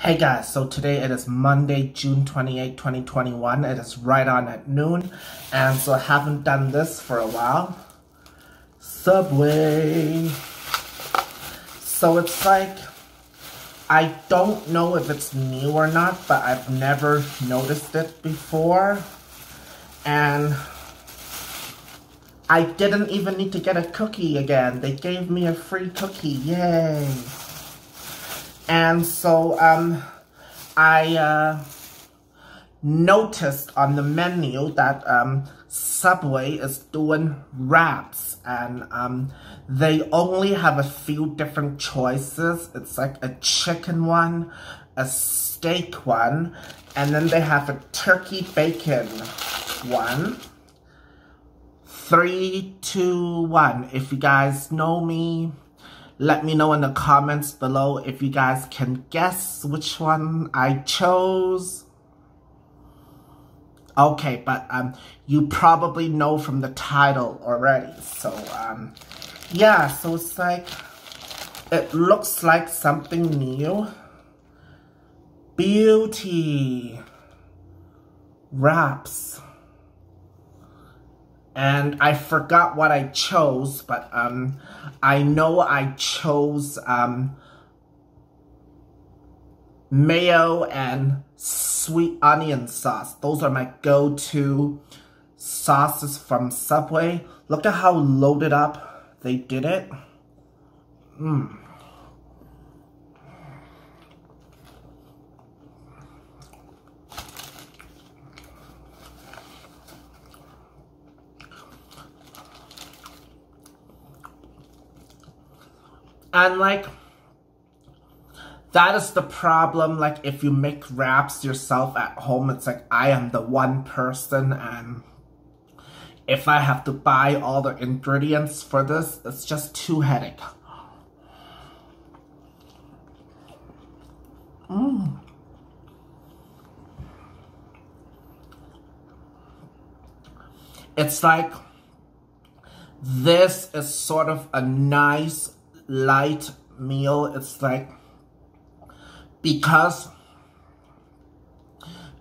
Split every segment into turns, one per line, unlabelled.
Hey guys, so today it is Monday, June 28, 2021. It is right on at noon, and so I haven't done this for a while. Subway. So it's like, I don't know if it's new or not, but I've never noticed it before. And I didn't even need to get a cookie again. They gave me a free cookie, yay. And so um, I uh, noticed on the menu that um, Subway is doing wraps and um, they only have a few different choices. It's like a chicken one, a steak one, and then they have a turkey bacon one. Three, two, one. If you guys know me, let me know in the comments below if you guys can guess which one I chose. Okay, but um, you probably know from the title already. So, um, yeah, so it's like, it looks like something new. Beauty wraps and I forgot what I chose, but um, I know I chose um, mayo and sweet onion sauce. Those are my go-to sauces from Subway. Look at how loaded up they did it. Mmm. And like, that is the problem. Like, if you make wraps yourself at home, it's like, I am the one person and if I have to buy all the ingredients for this, it's just too headache. Mmm. It's like, this is sort of a nice light meal. It's like, because,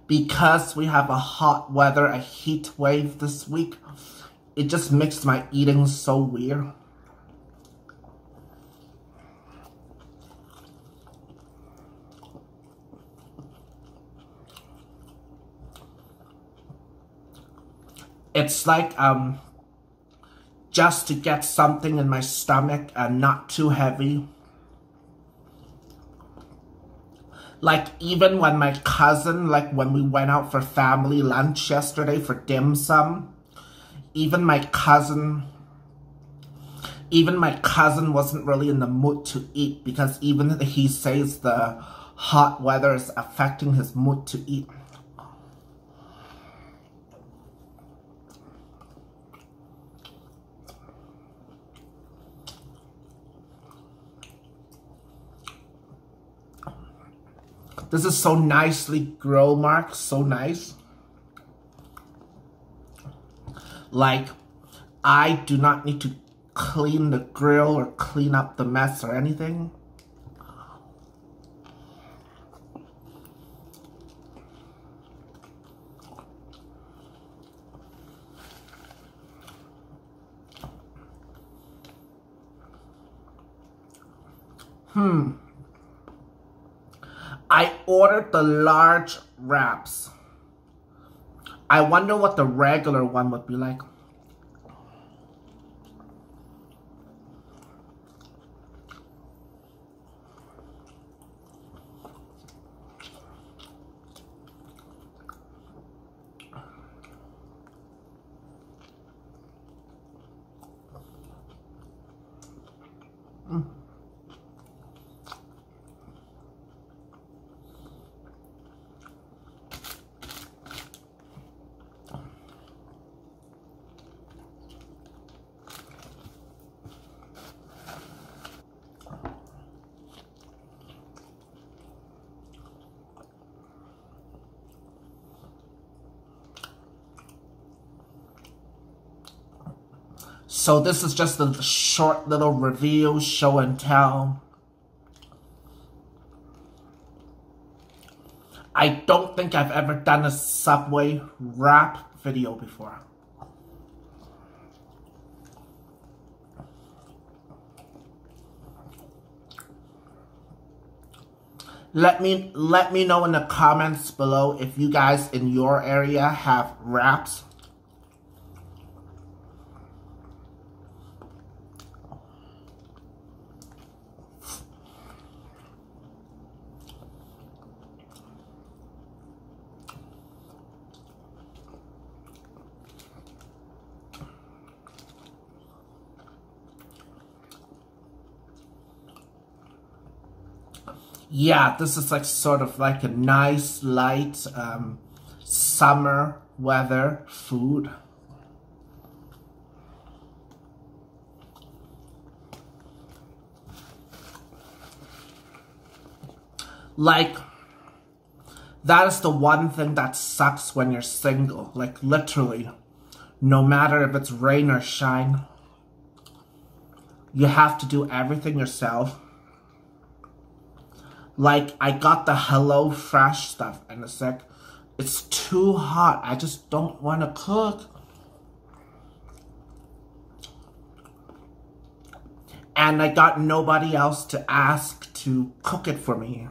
because we have a hot weather, a heat wave this week, it just makes my eating so weird. It's like, um, just to get something in my stomach and not too heavy. Like even when my cousin, like when we went out for family lunch yesterday for dim sum, even my cousin, even my cousin wasn't really in the mood to eat because even he says the hot weather is affecting his mood to eat. This is so nicely grill marked, so nice. Like, I do not need to clean the grill or clean up the mess or anything. Hmm. I ordered the large wraps. I wonder what the regular one would be like. So this is just a short little review, show and tell. I don't think I've ever done a Subway wrap video before. Let me let me know in the comments below if you guys in your area have wraps. Yeah, this is like sort of like a nice light um, summer weather food. Like, that is the one thing that sucks when you're single. Like, literally, no matter if it's rain or shine, you have to do everything yourself like, I got the Hello Fresh stuff, and it's like, it's too hot. I just don't want to cook. And I got nobody else to ask to cook it for me.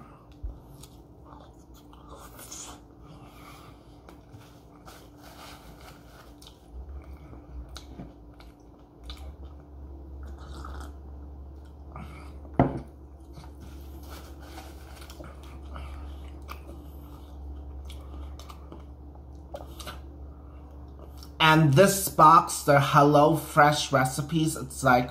And this box, the Hello Fresh recipes, it's like,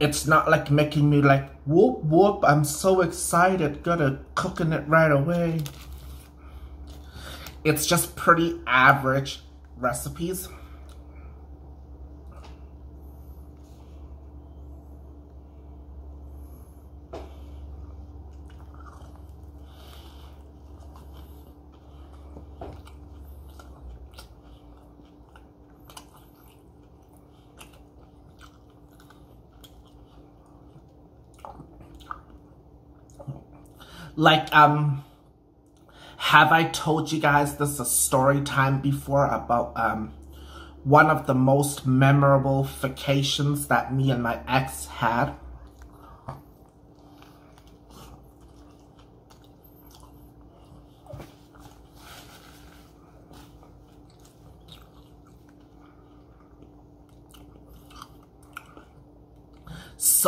it's not like making me like, whoop whoop, I'm so excited, gonna cooking it right away. It's just pretty average recipes. Like, um, have I told you guys this a story time before about, um, one of the most memorable vacations that me and my ex had?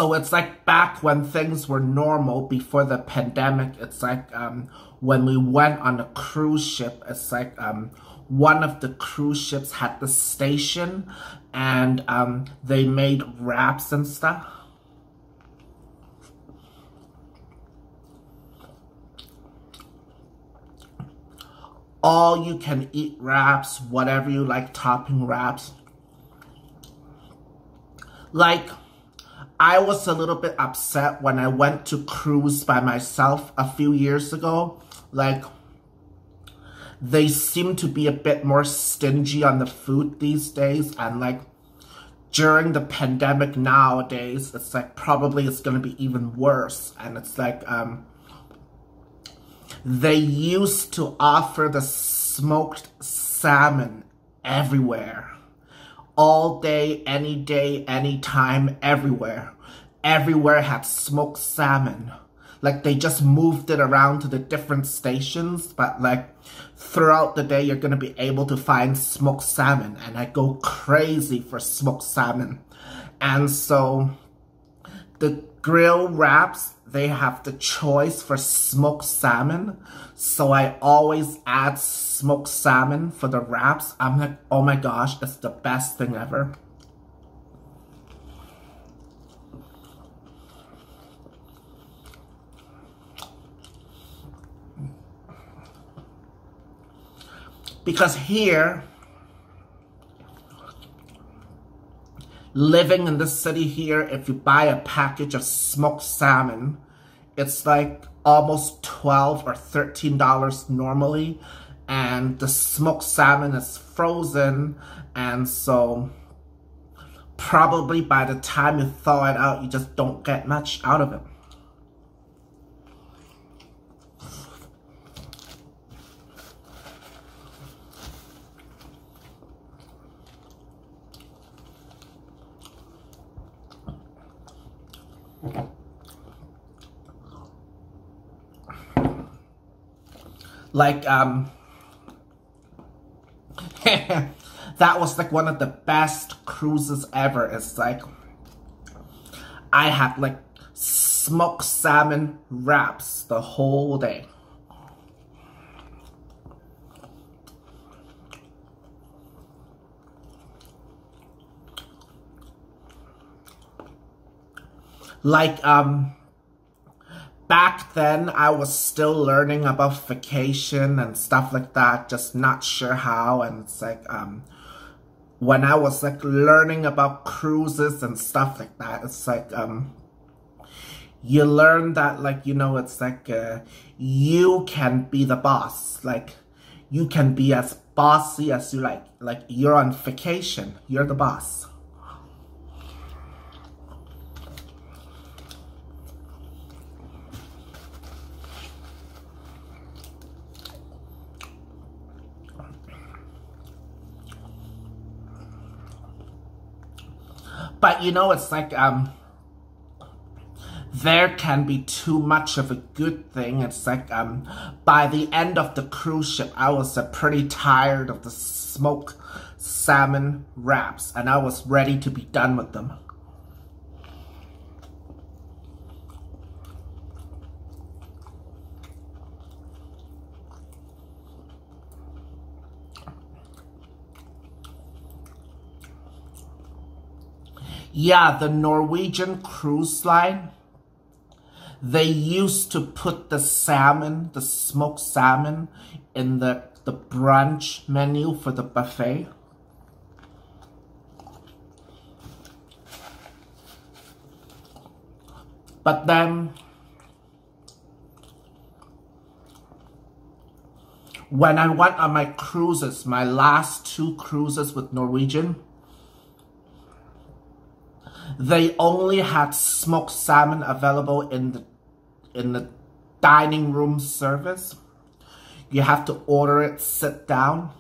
So it's like back when things were normal before the pandemic. It's like um, when we went on a cruise ship, it's like um, one of the cruise ships had the station and um, they made wraps and stuff. All you can eat wraps, whatever you like topping wraps. Like, I was a little bit upset when I went to cruise by myself a few years ago. Like, they seem to be a bit more stingy on the food these days. And like, during the pandemic nowadays, it's like probably it's going to be even worse. And it's like, um, they used to offer the smoked salmon everywhere all day, any day, anytime, everywhere. Everywhere had smoked salmon. Like they just moved it around to the different stations, but like throughout the day, you're to be able to find smoked salmon. And I go crazy for smoked salmon. And so the grill wraps, they have the choice for smoked salmon. So I always add smoked salmon for the wraps. I'm like, oh my gosh, it's the best thing ever. Because here, living in this city here, if you buy a package of smoked salmon, it's like almost 12 or $13 normally. And the smoked salmon is frozen. And so probably by the time you thaw it out, you just don't get much out of it. Like um that was like one of the best cruises ever. It's like i had like smoked salmon wraps the whole day. Like um back then I was still learning about vacation and stuff like that, just not sure how. And it's like, um, when I was like learning about cruises and stuff like that, it's like, um, you learn that like, you know, it's like, uh, you can be the boss. Like, you can be as bossy as you like. Like, you're on vacation. You're the boss. You know, it's like, um, there can be too much of a good thing. It's like, um, by the end of the cruise ship, I was uh, pretty tired of the smoked salmon wraps and I was ready to be done with them. Yeah, the Norwegian cruise line, they used to put the salmon, the smoked salmon, in the, the brunch menu for the buffet. But then, when I went on my cruises, my last two cruises with Norwegian, they only had smoked salmon available in the in the dining room service. You have to order it sit down.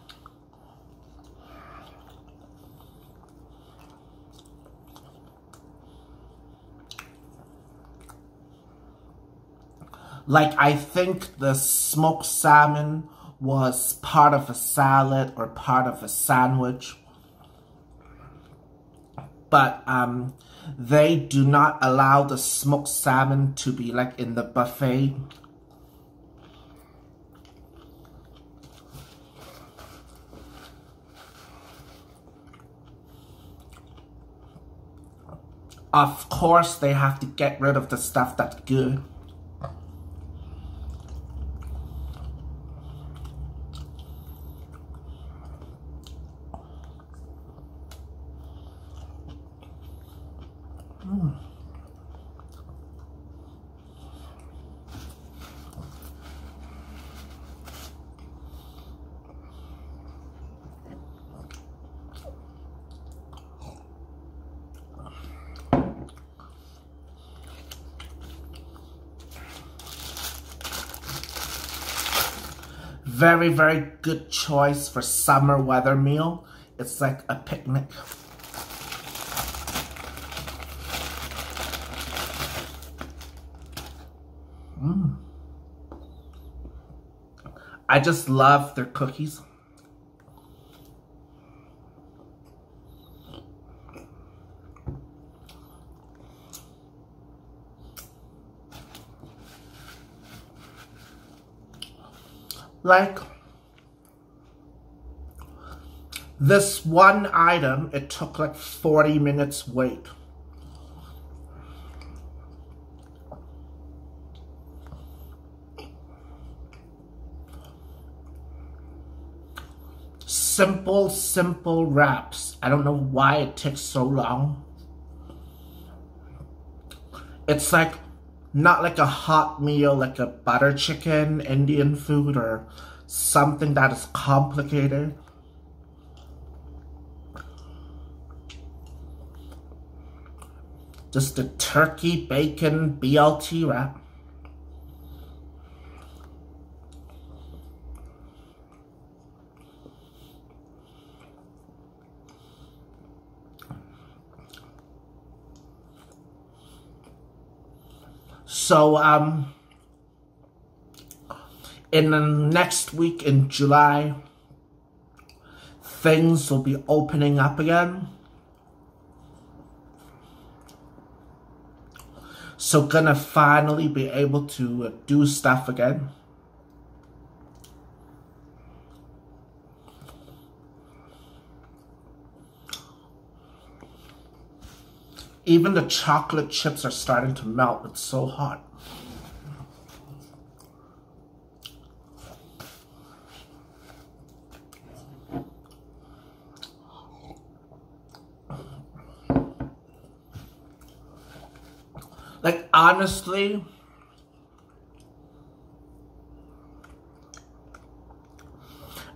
Like I think the smoked salmon was part of a salad or part of a sandwich but um, they do not allow the smoked salmon to be like in the buffet. Of course, they have to get rid of the stuff that's good. Very, very good choice for summer weather meal. It's like a picnic. Mm. I just love their cookies. Like this one item, it took like 40 minutes wait. Simple, simple wraps. I don't know why it takes so long. It's like not like a hot meal like a butter chicken, Indian food, or something that is complicated. Just a turkey, bacon, BLT wrap. So, um, in the next week in July, things will be opening up again. So gonna finally be able to do stuff again. Even the chocolate chips are starting to melt. It's so hot. Like, honestly,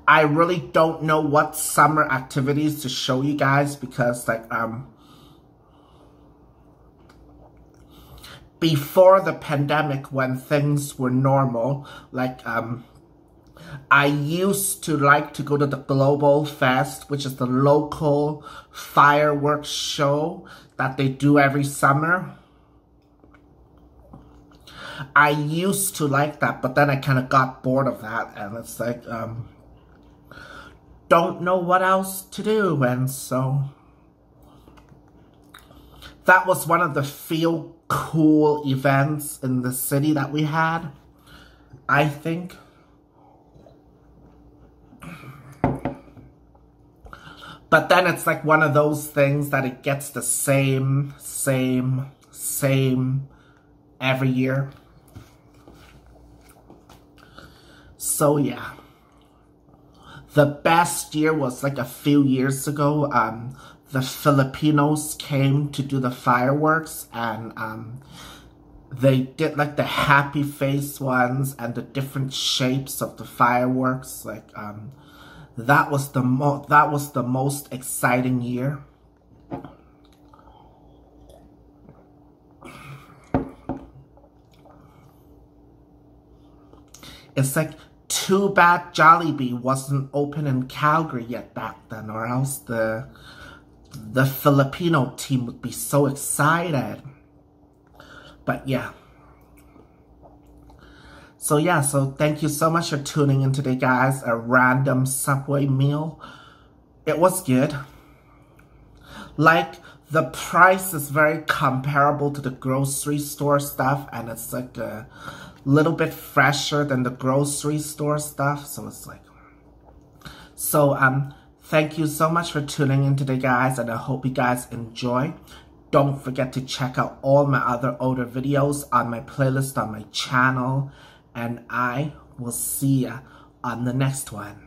I really don't know what summer activities to show you guys because, like, um, before the pandemic when things were normal, like, um, I used to like to go to the Global Fest, which is the local fireworks show that they do every summer. I used to like that, but then I kind of got bored of that, and it's like, um, don't know what else to do, and so that was one of the feel cool events in the city that we had, I think. But then it's like one of those things that it gets the same, same, same every year. So yeah. The best year was like a few years ago. Um, the Filipinos came to do the fireworks and um, they did like the happy face ones and the different shapes of the fireworks. Like um, that was the mo that was the most exciting year. It's like too bad Jollibee wasn't open in Calgary yet back then, or else the the Filipino team would be so excited. But yeah. So yeah, so thank you so much for tuning in today, guys. A random Subway meal. It was good. Like, the price is very comparable to the grocery store stuff, and it's like a little bit fresher than the grocery store stuff. So it's like, so um, thank you so much for tuning in today, guys, and I hope you guys enjoy. Don't forget to check out all my other older videos on my playlist on my channel, and I will see ya on the next one.